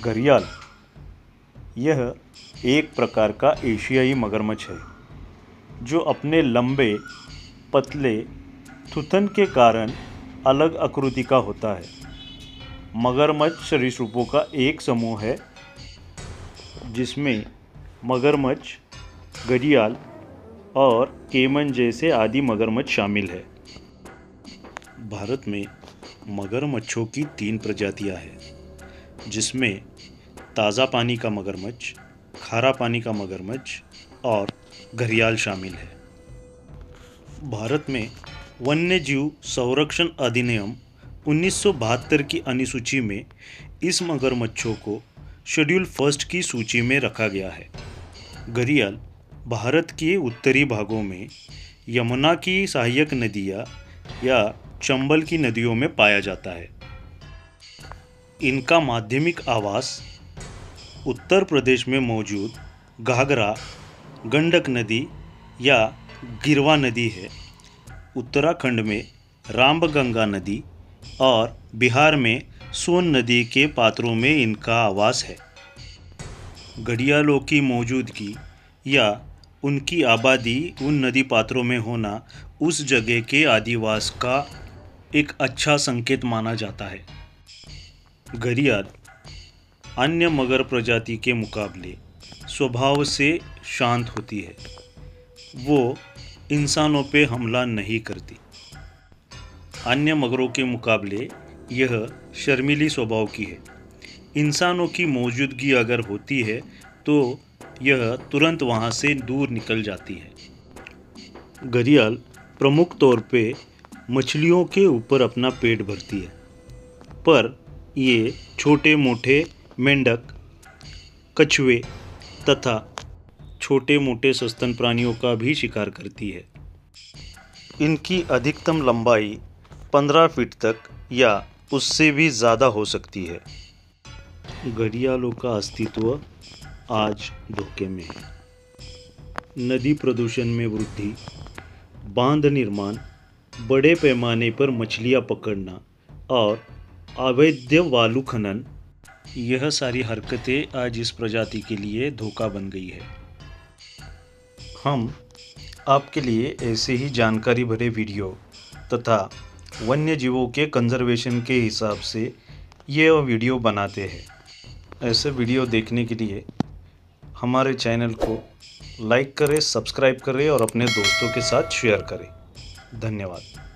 घड़ियाल। यह एक प्रकार का एशियाई मगरमच्छ है, जो अपने लंबे, पतले थुथन के कारण अलग आकृति का होता है। मगरमच्छ सरीसृपों का एक समूह है, जिसमें मगरमच्छ, घड़ियाल और केमन जैसे आदि मगरमच्छ शामिल है। भारत में मगरमच्छों की तीन प्रजातियाँ हैं। जिसमें ताज़ा पानी का मगरमच्छ, खारा पानी का मगरमच्छ और घरियाल शामिल है। भारत में वन्य जीव संरक्षण अधिनियम 1972 की अनुसूची में इस मगरमच्छों को शेड्यूल फ़र्स्ट की सूची में रखा गया है। घरियाल भारत के उत्तरी भागों में यमुना की सहायक नदियाँ या चंबल की नदियों में पाया जाता है। इनका माध्यमिक आवास उत्तर प्रदेश में मौजूद घाघरा, गंडक नदी या गिरवा नदी है। उत्तराखंड में रामगंगा नदी और बिहार में सोन नदी के पात्रों में इनका आवास है। घड़ियालों की मौजूदगी या उनकी आबादी उन नदी पात्रों में होना उस जगह के आदिवास का एक अच्छा संकेत माना जाता है। घड़ियाल अन्य मगर प्रजाति के मुकाबले स्वभाव से शांत होती है। वो इंसानों पे हमला नहीं करती। अन्य मगरों के मुकाबले यह शर्मीली स्वभाव की है। इंसानों की मौजूदगी अगर होती है तो यह तुरंत वहाँ से दूर निकल जाती है। घरियाल प्रमुख तौर पे मछलियों के ऊपर अपना पेट भरती है, पर ये छोटे मोटे मेंढक, कछुए तथा छोटे मोटे सस्तन प्राणियों का भी शिकार करती है। इनकी अधिकतम लंबाई 15 फीट तक या उससे भी ज़्यादा हो सकती है। घड़ियालों का अस्तित्व आज धोखे में है। नदी प्रदूषण में वृद्धि, बाँध निर्माण, बड़े पैमाने पर मछलियाँ पकड़ना और अवैध वालू खनन, यह सारी हरकतें आज इस प्रजाति के लिए धोखा बन गई है। हम आपके लिए ऐसे ही जानकारी भरे वीडियो तथा वन्य जीवों के कंजर्वेशन के हिसाब से ये वीडियो बनाते हैं। ऐसे वीडियो देखने के लिए हमारे चैनल को लाइक करें सब्सक्राइब करें और अपने दोस्तों के साथ शेयर करें। धन्यवाद।